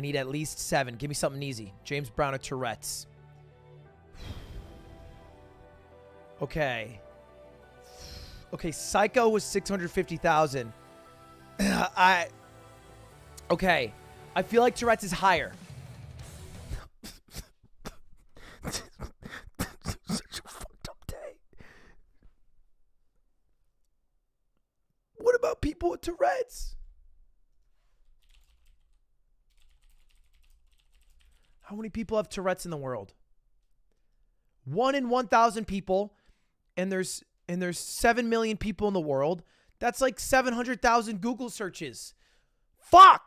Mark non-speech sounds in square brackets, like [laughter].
I need at least seven. Give me something easy. James Brown or Tourette's. [sighs] Okay. [sighs] Okay, Psycho was 650,000. [sighs] I Okay. I feel like Tourette's is higher. [laughs] Such a fucked up day. What about people with Tourette's? How many people have Tourette's in the world? One in 1,000 people, and there's and there's 7 million people in the world. That's like 700,000 Google searches. Fuck!